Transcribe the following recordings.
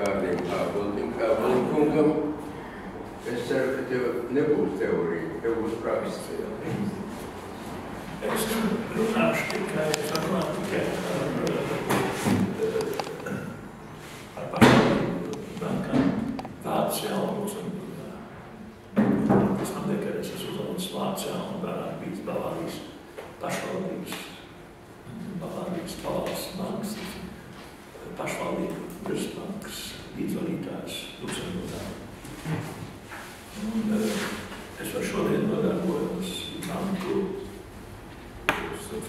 kādiem āboliem, kā Valinkungam. Es ceru, ka tev nebūs teorija, tev būs praksa. Es runāšu tikai, es runāšu tikai ar, ar pašvaldību bankām Vācijā un Luksemburgā. Tas man liekas, ka es esmu uzaugusi Vācijā un vairāk bijis Bavārijas pašvaldības, Bavārijas valsts bankas, pašvaldību virsbankas līdzvadītājs Luksemburgā. Un, eh, es vēl šodien nodarbojos banku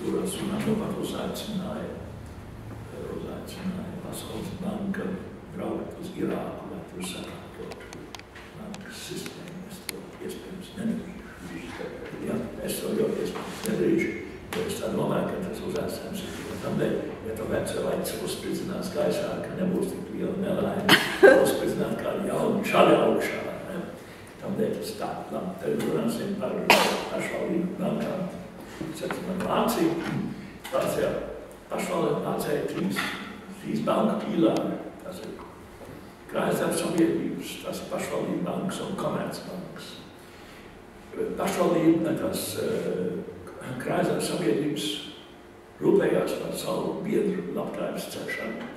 struktūrās un tomēr uzaicināja, eh, uzaicināja Pasaules banka braukt uz Irāku, lai tur sakārtot bankas sistēmu. Es to iespējams nedarīšu. Jā, es to ļoti iespējams nedarīšu, jo es tā domāju, ka tas uzaicinājums ir tikai tādēļ, ja to veco cilvēks uzspridzinās gaisā, ka nebūs tik liela nelaime, uzspridzināt kādu jaunu čali augšā. Tādēļ tas tā, labi, tad runāsim par pašvaldību bankām. Vāciju. Vācijā pašvaldība Vācijā ir trīs, trīs banku pīlāri. Tas ir krājasdarbs sabiedrības, tas ir pašvaldība tas uh, krājasdarbs sabiedrības rūpējās par savu biedru labklājības celšanu.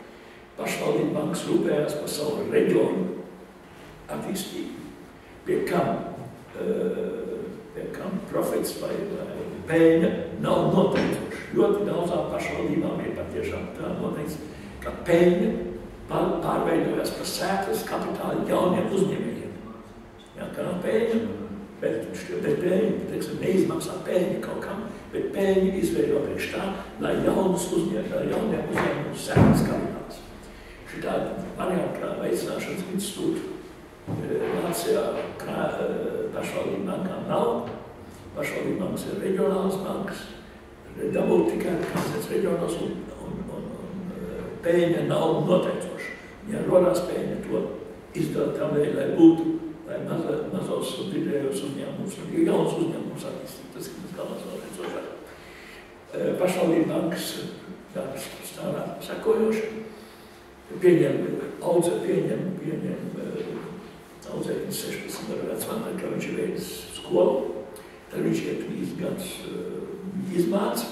Pašvaldība bankas rūpējās par savu reģionu attīstību, pie kam, uh, pie kam profits vai, vai pēļņa nav noteikti. Ļoti daudzām pašvaldībām ir patiešām tā noteikts, ka pēļņa pārveidojas par sēklas kapitālu jauniem uzņēmējiem. Jā, ka nav pēļņa, bet, bet pēļņa, teiksim, neizmaksā pēļņa kaut kam, bet pēļņa izveido priekš tā, lai jaunus uzņēmējus, jauniem uzņēmējiem sēklas kapitāls. Šitā varianta kā veicināšanas institūta Vācijā pašvaldību bankām nav, pašvaldību bankas ir reģionālas bankas, dabūt tikai kāds reģionos un, un, un, un pēļņa nav noteicoša. Ja rodās pēļņa, to izdara tam dēļ, lai būtu, lai maza, mazos un vidējos uzņēmumus, un jauns uzņēmumus attīstīt. Tas ir galvenais noteicošais. Pašvaldību bankas darbs stāvā sakojoši. Pieņem, audzē, pieņem, pieņem audzēknis 16 gadu vecumā, ka viņš ir veids skolu. Ir trīs gadus uh, izmāca.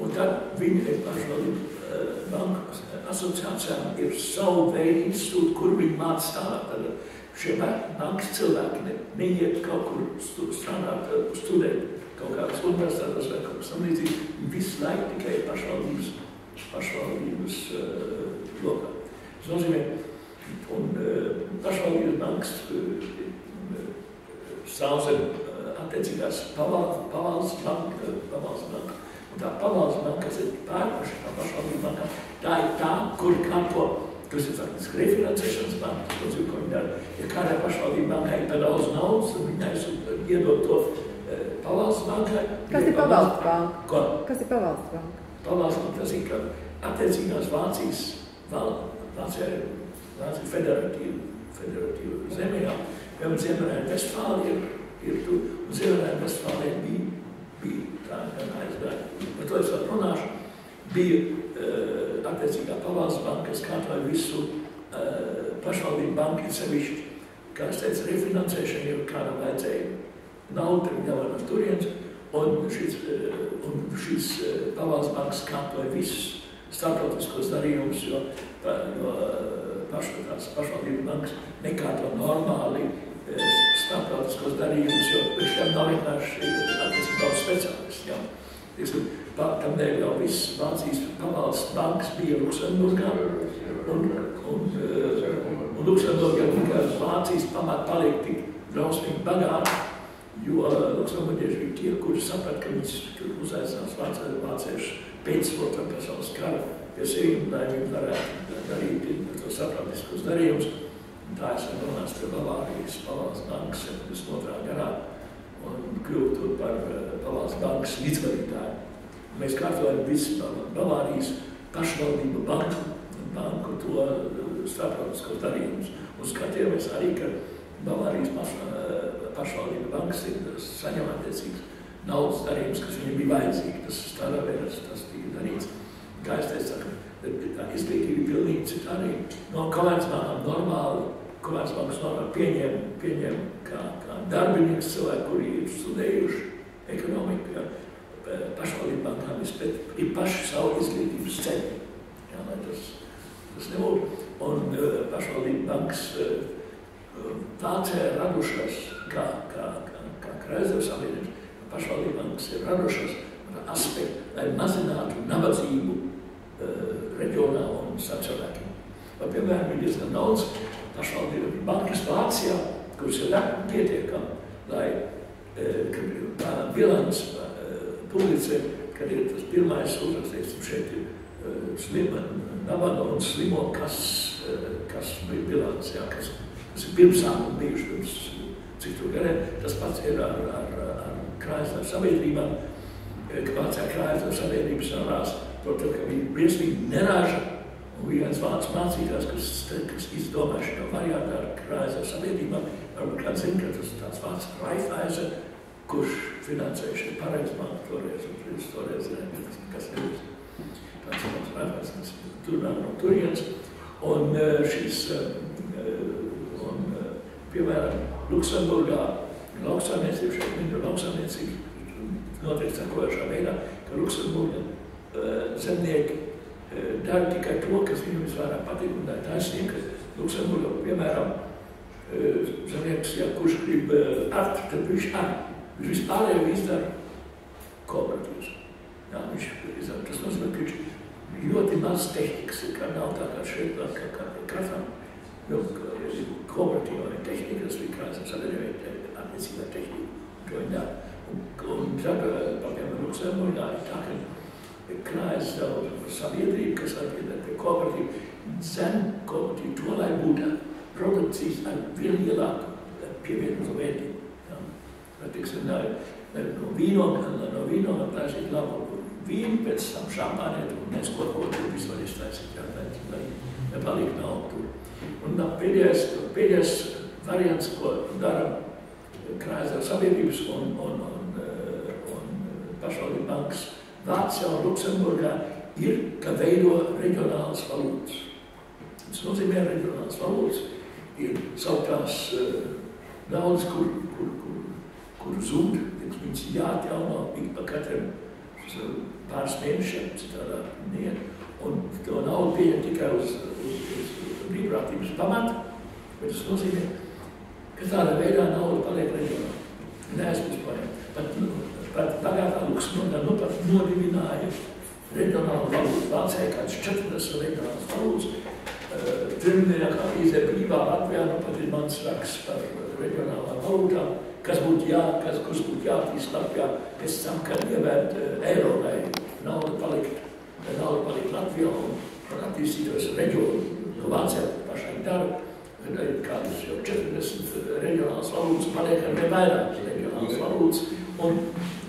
Un tad viņa ir pašvaldību uh, banku asociācijām ir savu veidu institūti, kur viņi māca strādāt. Tad šie bankas cilvēki ne, neiet kaut kur strādāt, uh, studēt kaut kādas universitātes vai kaut kas tam līdzīgi. Visu laiku tikai pašvaldības, pašvaldības uh, lokā. Tas nozīmē, un uh, pašvaldības bankas uh, stāv zem attiecīgās pavalsts banka, pavalsts banka. Un tā pavalsts banka, kas ir pārpaša tā pašvaldība banka, tā ir tā, kur kanto, kas ir faktiski refinansēšanas banka, to dzīvo, ko viņi dara. Ja kādai pašvaldība bankai ir par daudz naudas, tad viņi aizsūt iedot to e, pavalsts bankai. Kas ir pavalsts banka? Ko? Kas ir pavalsts banka? Pavalsts banka, tas ir, ka attiecīgās Vācijas, Vācijā ir Vācija federatīva, federatīva zeme, jā. Piemēram, Ziemeļā Vestfālija ir tu, un Ziemeļā Vestfālija bija, bija tā, gan aizgāja. Par to es vēl runāšu. Bija uh, attiecīgā pavalsts banka, kas kārtoja visu uh, pašvaldību banku sevišķi. Kā es teicu, refinansēšana jau kādam vajadzēja naudu, nevar no turienes. Un šīs, uh, un uh, pavalsts bankas kārtoja visus starptautiskos darījumus, jo, jo pašvaldību bankas nekārto normāli starptautiskos darījumus, jo priekš tiem nav vienkārši attiecīgi daudz speciālistu. Ja. Tam dēļ jau viss Vācijas pavalsts bankas bija Luksemburgā, un, un, un Luksemburgā tikai Vācijas pamat paliek tik drausmīgi bagāti, jo Luksemburgieši bija tie, kuri saprat, ka viņas tur uzaicinās vācieši pēc otrā pasaules kara pie sevīm, lai viņi varētu darīt tos starptautiskos darījumus. Tā esam nonācis pie Bavārijas pavalsts bankas 72. gadā un kļūt tur par pavalsts bankas līdzvadītāju. Mēs kārtojam visu Bavārijas pašvaldību banku, banku to starptautiskos darījumus. Un skatījāmies arī, ka Bavārijas paš, pašvaldība bankas ir saņem attiecīgs naudas darījums, kas viņiem bija vajadzīgi. Tas tādā veidā tas tika darīts. Kā es teicu, izglītība ir pilnīgi citādi. No komercbankām normāli, komercbankas normāli pieņem, pieņem kā, kā darbinieks cilvēki, kuri ir studējuši ekonomiku, ja, pašvaldību bankām ir, ir paši savu izglītības ceļu. Ja, lai tas, tas nebūtu. Un uh, pašvaldību bankas Vācijā ir radušās kā, kā, kā, kā Kreisler savienības, pašvaldību bankas ir radušās aspektu, lai mazinātu nabadzību uh, reģionā un. Vai, piemēram, ir diezgan daudz pašvaldību bankas Vācijā, kuras ir pietiekami, lai uh, bilants uh, publicē, kad ir tas pirmais uzrakstīts, šeit ir uh, slima, nabada un slimo, kas, kas bija bilants, jā, kas, kas ir pirmsākumi bijuši pirms cik tur gadiem. Tas pats ir ar, ar, ar krājuma sabiedrībām, ka Vācijā krājuma sabiedrības par to, ka viņi briesmīgi neraža. Un viens vācu mācītājs, kas, kas izdomā šo variantu ar krājuma sabiedrībām, varbūt kāds zina, ka tas ir tāds vārds Raiffeisen, kurš finansēja šo pareizi banku toreiz, un es toreiz zināju, ka tas nekas nebūs. Tāds vārds Raiffeisen, tur nav no turienes. Un šis, un, piemēram, Luksemburgā lauksaimniecība, šeit viņa lauksaimniecība notiek sekojošā veidā, ka Luksemburga zemnieki dara tikai to, kas viņam visvairāk patīk, un tā ir taisnība, ka Luksemburga, piemēram, uh, zemnieks, ja kurš grib uh, art, tad viņš ar, viņš vispārējo izdara kooperatīvs. Jā, viņš izdara, tas nozīmē, ka viņš ļoti maz tehnikas ir, kā nav tā kā šeit, kā, kā katram, nu, kooperatīvā tehnika, tas bija krāsas sabiedrība, attiecībā tehnika, to viņi dara. Un tad, piemēram, Luksemburgā ir tā, ka krājas daudz sabiedrība, kas atbiedē pie kooperatīva, dzen kooperatīvu to, lai būtu produkcijas ar vēl lielāku pievienoto vērtību. Ja? Tiksim, no vīnoma, no vīnoma taisīt labu vīnu, pēc tam šampāniet un mēs kaut ko tur visu var iztaisīt, ja? lai nepaliek nav tur. Un pēdējais, pēdējais variants, ko dara krājās sabiedrības un, un, un, un pašvaldību bankas Vācijā un Luksemburgā ir, ka veido reģionālas valūtas. Tas nozīmē reģionālas valūtas. Ir sauktās uh, naudas, kur, kur, kur, kur zūd, viņas jāatjauno ik pa katram pāris mēnešiem, citādā neiet. Un to naudu pieņem tikai uz, uz, uz brīvprātības pamata, bet tas nozīmē, ka tādā veidā nauda paliek reģionā. Neaizpūspējama. Pat, nu, pat bagātā Luksmurgā nodibināja reģionālu valūtu Vācijā kāds 40 reģionālas valūtas. Uh, Pirmajā avīzē brīvā Latvijā nu pat ir mans raksts par reģionālām valūtām, kas būtu jā, kas, kas būtu jātīst Latvijā pēc tam, kad ievērt uh, eiro, lai nauda palikt, nauda palikt Latvijā un, un attīstītos reģionu. Nu, Vācijā pašai dara ir kādas jau 40 reģionālas valūtas, paliek ar vien vairāk reģionālas valūtas, un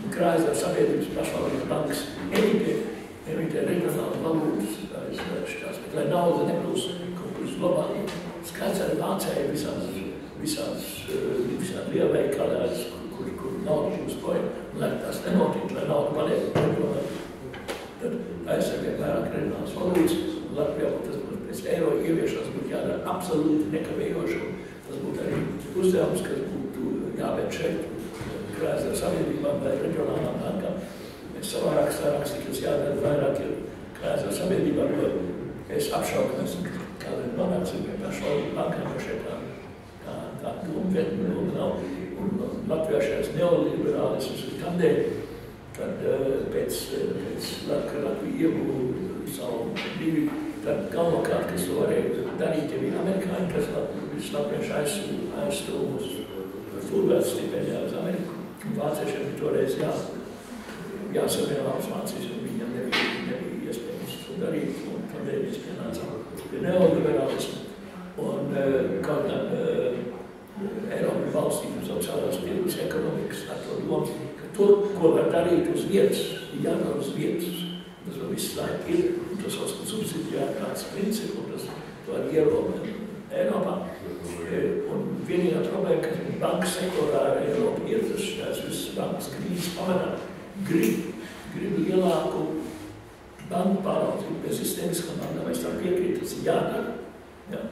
krājas ar sabiedrības pašvaldības bankas emitē, emitē reģionālas valūtas, aizvēršķās, bet lai nauda nekļūst kaut kur globāli. Skaidrs arī Vācijai visās, visās, visās lielveikalās, kur, kur nauda kļūst projām, lai tas nenotiek, lai nauda paliek reģionāli. Tad aizsargāt vairāk reģionālas valūtas, Latvijā tas pēc eiro ieviešanas būtu jādara absolūti nekavējoši. Tas būtu arī uzdevums, kas būtu jāveic šeit, krājas ar sabiedrībām vai reģionālām bankām. Mēs savā rakstā rakstīt, kas jādara vairāk ir krājas ar sabiedrībām, jo es apšaubu, mēs kādreiz nonācim pie pašvaldību bankām, jo šeit tā, tā, tā doma vieta nav. Un Latvijā šajās neoliberālisms ir tādēļ, kad pēc, pēc Latvija ieguva savu divi, tad galvenokārt, kas to varēja darīt, ja bija amerikāņi, kas vislabieši aizstūm uz fulgāts stipendijā uz Ameriku. Vāciešiem toreiz jā, jāsavieno labs mācīs, un viņam nebija, nebija iespējams to darīt, un tādēļ mēs pienācām pie neoliberālismu. Un kaut gan Eiropas valstīm sociālās tirgus ekonomikas ar to domu, ka to, ko var darīt uz vietas, ir jādara uz vietas. Tas vēl viss laiku ir, un tas sauc par subsidiārkārtas principu, un tas to arī ierobežo Eiropā. Un vienīgā problēma, ka ar Eiropu ir tas šās visas bankas krīzes pamanā, grib, grib lielāku banku pārvaldību, bez sistēmiskām bankām, es tam piekrītu, tas ir jādara. Ja?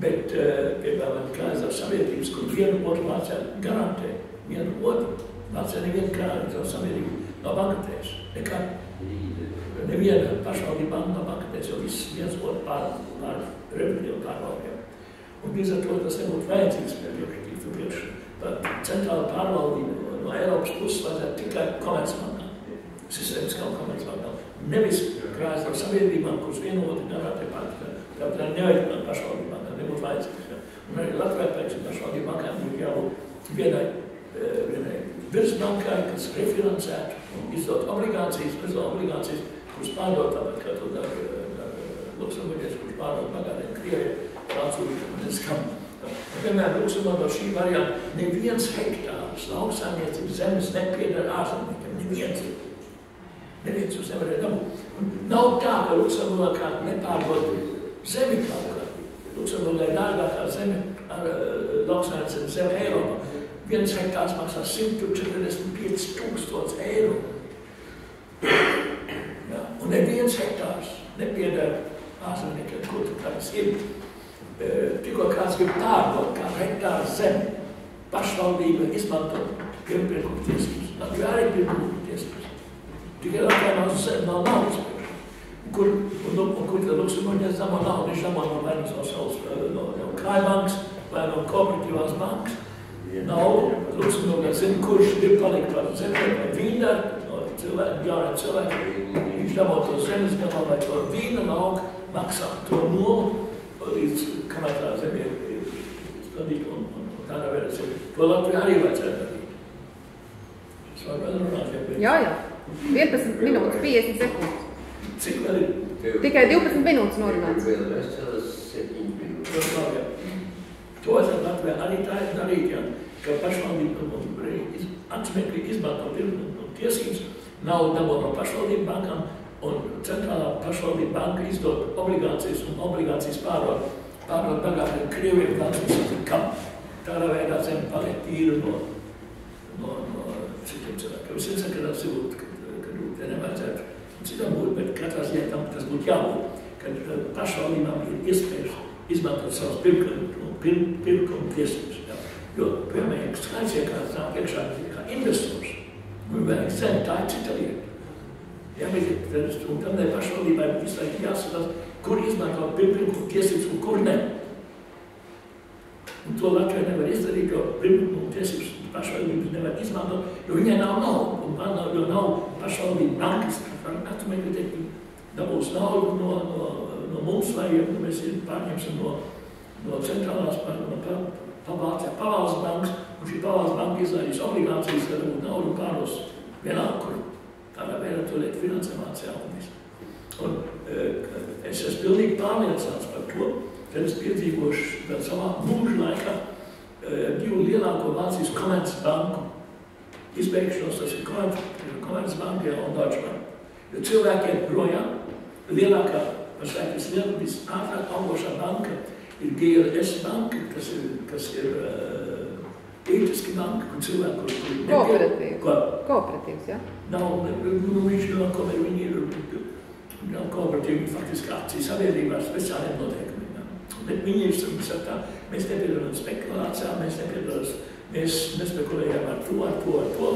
Bet, uh, piemēram, krājās sabiedrības, kur vienu otru Vācijā garantē, vienu otru. Vācijā neviena krājās sabiedrība nav bankrotējusi. Nekā neviena pašvaldība banka nav bankrotējusi, jo viss viens otru pār, pār revenīvu pārvaldību. Un līdz ar to tas nebūtu vajadzīgs priekš, priekš centrāla pārvaldība no Eiropas puses vajadzētu tikai komercbankām, sistēmiskām komercbankām. Nevis krājas ar sabiedrībām, kuras vienoti garantē pārtika. Tāpēc nevajag pašvaldībām, tā nebūtu vajadzīgs. Ja. Un arī Latvijā pēc pašvaldību bankām būtu jābūt vienai, vienai virsbankai, kas refinansētu un izdot obligācijas, izdot obligācijas, kuras pārdot tāpat, kā to dara, Luksemburgieši, kurš pārdot pagādiem Krievijai, Es kam. Piemēram, Luksemburgā šī varianta neviens hektārs lauksaimniecības zemes nepiedara ārzemniekiem, neviens. Neviens jūs nevarēja dabūt. Nav tā, ka Luksemburgā kā nepārdod zemi kaut kā. Luksemburgā ir dārgākā zeme lauksaimniecības zeme Eiropā. Viens hektārs maksā 145 tūkstots eiro. Ja, un neviens hektārs nepiedara ārzemniekiem, kur tāds ir. Tikko kāds grib pārdot kā hektāru zemi, pašvaldība izmanto pirmpirkuma tiesības. Latvijā arī pirmpirkuma tiesības. Tikai Latvijā nav zemi, nav naudas. Kur, un, un, un kur tad Luksemburgietis damo naudu? Viņš damo no vai no savas, no, no krājbankas vai no kooperatīvās bankas. Naudu Luksemburgā zina, kurš ir palikt par zemi, vai vīna, no cilvēku, jauniem cilvēkiem. Viņš damo to zemes galā vai to vīna lauku, maksā to nomu, līdz kamēr tā zeme ir stādīta un, un, un tādā veidā zeme. To Latvijā arī vajadzētu darīt. Es varu vēl runāt, ja pēc. Jā, jā. 11 minūtes 50 sekundes. Cik vēl ir? Tikai 12 minūtes norunāts. Vēl veselas 7 minūtes. To vajadzētu Latvijā arī tā ir darīt, jā. Ka pašvaldība iz, atsimēklīgi izmanto tiesības, naudu dabū no pašvaldību bankām, un centrālā pašvaldība banka izdod obligācijas un obligācijas pārvod, pārvod bagātiem Krieviem, Vācijas, kam tādā veidā zem paliek tīra no, no, no citiem cilvēkiem. Es nezinu, ka tas ir, ka, ka te nevajadzētu citam būt, bet katrā ziņā tam tas būtu jābūt, kad pašvaldībām ir iespējas izmantot savas pirkuma, pirk, pirkuma tiesības. Jā. Jo, piemēram, skaits iekārts nāk iekšā kā investors, un vajag zem, tā ir cita lieta. Bet un tam ne pašvaldībai visu laiku jāskatās, kur izmanto pirmkuma tiesības un kur ne. Un to Latvijā nevar izdarīt, jo pirmkuma tiesības pašvaldības nevar izmantot, jo viņai nav naudu. Un man nav, jo nav pašvaldība bankas, kas katru mēnesi teikt, dabūs naudu no, no, no mums, vai ja mēs pārņemsim no, no centrālās, no pavācijā pavalsts bankas, un šī pavalsts banka izlaidīs obligācijas, ka dabūt naudu pāros vienalga, kur tādā veidā to liek finansēmācijā un e, es esmu pilnīgi pārliecināts par to, ka es piedzīvošu vēl savā mūža laikā e, divu lielāko Vācijas komercbanku izbeigšanos, tas ir komercbanka un Deutsche Bank. Jo cilvēkiem projām lielākā, pašlaik vislielākā, visātrāk augošā banka ir GLS banka, kas ir, kas ir uh, ētiski banka, kur cilvēki, kur, kur Kooperatīvs. Ko? Kooperatīvs, jā. Nav, nu, viņš nav komēr, viņi ir, nav kooperatīvi, faktiski akciju sabiedrībās speciāliem noteikumiem. Bet viņi ir, tā, mēs nepiedaram spekulācijā, mēs nepiedaram, mēs nespekulējam ar to, ar to, ar to,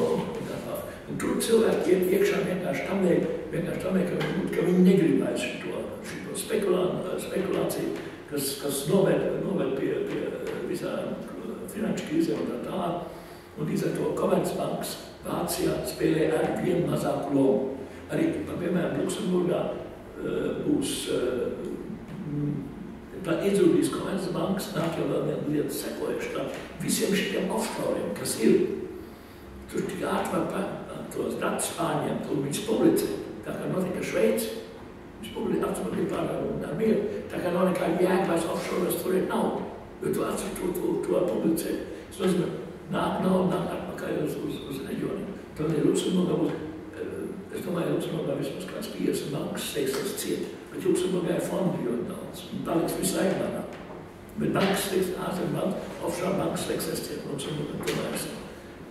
un tur cilvēki iet iekšā vienkārši tam dēļ, vienkārši tam dēļ, ka, ka viņi negrib vairs šito, šito spekulā, spekulāciju, kas, kas noved, noved pie, pie visām finanšu krīzē un tā tālāk. Un līdz ar to Komercbanks Vācijā spēlē ar vienu mazāku lomu. Arī, piemēram, Luksemburgā eh, būs eh, iedzūrīs Komercbanks, nāk jau vēl viena lieta sekojuši tam visiem šiem offshoriem, kas ir. Tur tik ātri var tos datus pārņemt un viņus publicēt. Tā kā notika Šveici, viņš publicēja apsmakļi pārāk un mieru. Tā kā nav nekāda jēga vairs offshore, tur ir nauda. 22. to publicē. Es nezinu, nāk nav, nāk atpakaļ uz, uz, uz reģioniem. Tad ir Luksemburgā būs, es domāju, Luksemburgā vismaz kāds 50 bankas tekstas ciet. Bet Luksemburgā ir fondu ļoti daudz. Un paliks visai manā. Bet bankas tekstas, ārzembank, offshore bankas tekstas ciet Luksemburgā. Pirmais.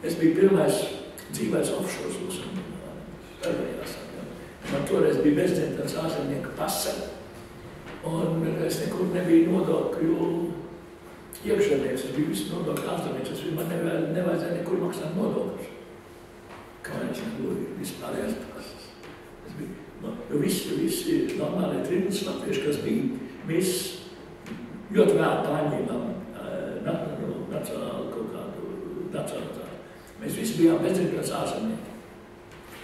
Es biju pirmais dzīvais offshore Luksemburgā. Tad jāsaka. Man toreiz bija bezdienāts ārzemnieka pasa. Un es nekur nebiju nodokļu iekšēnēs, es biju visu nodokļu ārzemnieks, es man nevajag, nevajadzēja nekur maksāt nodokļus. Kā es nebūju vispārējās pasas. Es biju, nu, jo visi, visi normālie trījus latvieši, kas bija, mēs ļoti vēl paņēmām nacionālu kaut kādu nacionalitāti. Mēs visi bijām bezdzimtas ārzemnieki.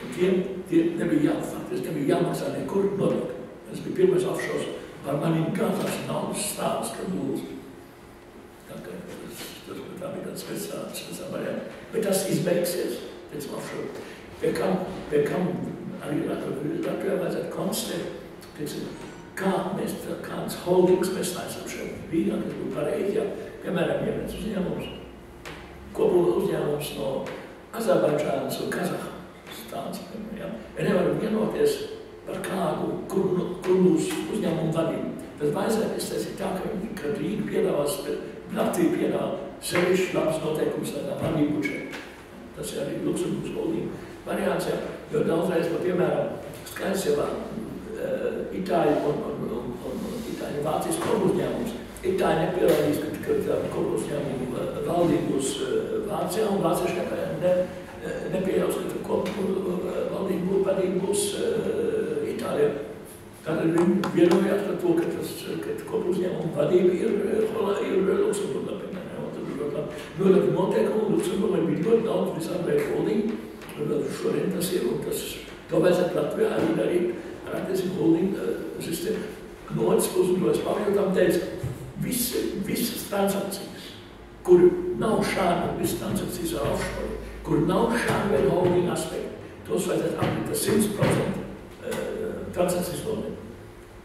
Un tiem, tiem nebija jāfakt, nebija jāmaksā nekur nodokļi. Tas bija pirmais offshore par maniem gāzās naudas stāvs, kad lūdzu. Bija tāds speciāls, speciāls variants. Bet tas izbeigsies pēc offshore. Pie kam, pie kam arī Latvijā vajadzētu konstatēt, teiksim, kā mēs, kāds holdings mēs neesam šeit. Vīgā, kas būtu pareizi, ja, piemēram, ja viens uzņēmums, kopula uzņēmums no Azerbaidžānas un Kazahstānas, piemēram, ja, ja nevaram vienoties par kādu, kur, kur mūs uzņēmumu vadību. Tad vajadzētu iztaisīt tā, ka, ka Rīga piedāvās, Latvija piedāvā sevišķi labs noteikums tādā vadību šeit. Tas ir arī Luksemburgas valdība variants, ja, jo daudzreiz, pa, piemēram, skaidrs jau Itāļi un, un, un, un, un Itāļi Vācijas kopuzņēmums. Itāļi nepielaidīs, ka, ka, kopuzņēmumu uh, valdība būs Vācijā un vācieši ne, ne, nepieļaus, ka valdību vadība būs uh, Itālijā. Tātad viņi vienojās par to, ka, tas, ka kopu uzņēmumu vadība ir, ir Luksemburgā, piemēram. Ļoti noteikumi Luksemburgā bija ļoti daudz visādi veidu holdingu. Šodien tas ir, un tas, to vajadzētu Latvijā arī darīt ar attiecību holdingu sistēmu. No otras puses, to es papildām teicu, visi, visas transakcijas, kur nav šāda, visas transakcijas ar offshore, kur nav šāda veida holdinga aspekta, tos vajadzētu aplikt ar 100% transakcijas holdingu.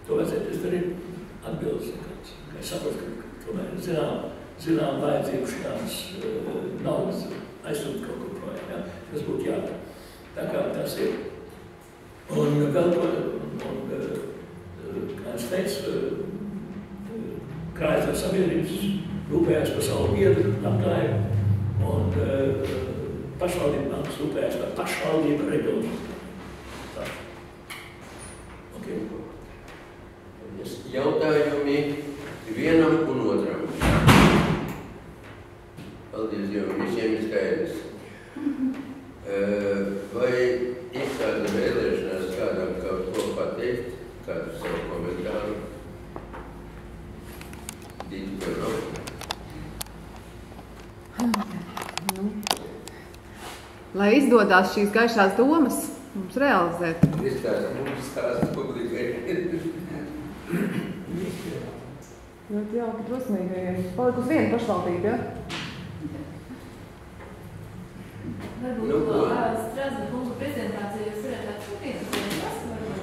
To vajadzētu izdarīt atbildes nekāds. Es saprotu, ka tomēr zinām, zinām vajadzību šādas uh, naudas aizsūt kaut kur projām. Ja? Tas būtu jādara. Tā kā tas ir. Un vēl ko, un, uh, kā es teicu, krājas ar sabiedrības rūpējās par savu biedru, labklājību, un pašvaldību nāks rūpējās par pašvaldību reģionu. Tā. Okay. Jautājumi vienam un otram. Paldies Dievam, visiem ir skaidrs. Vai ir kāda vēlēšanās kādam kaut ko pateikt, kādu savu komentāru? Dīt, vai nav? Nu. Lai izdodas šīs gaišās domas mums realizēt. Izstāst mums stāst publikai. Ļoti jauki, drosmīgi. Paliek uz vienu pašvaldību, ja? Varbūt Nu, ko? no Strasburgas kunga prezentācija jūs varētu atsūtīt, tas varbūt.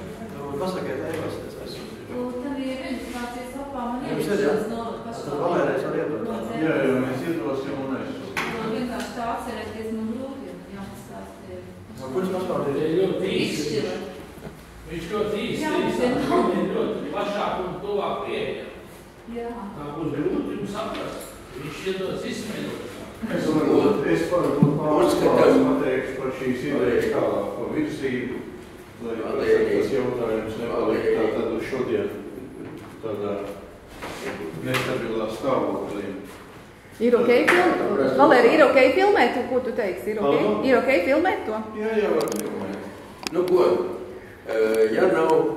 Pasakiet, ejos, es esmu. Un Tad ir reģistrācijas lapā man Jums ir, jā? ieviešas no Tad Valērijas var iedot. No Jā, jā, mēs iedosim un es. Man vienkārši tā atcerēties man grūti, jāpastāstīja. No kuras pašvaldības? Ir īsi. Izšķirat. Viņš ļoti īsti ir ļoti plašāk un tuvāk pieejam. Jā. Tā būs grūti jums saprast. Viņš iedos izsmeļot. Es varbūt, es varbūt vārdus pateikšu par šīs idejas tālāko virzību, lai tas, Valērija. jautājums nepaliek tā tad uz šodien tādā nestabilā stāvoklī. Ir ok filmēt? Valēri, ir ok filmēt? Ko tu teiksi? Ir ok? Ir ok filmēt to? Jā, jā, var filmēt. Nu ko, eh, ja nav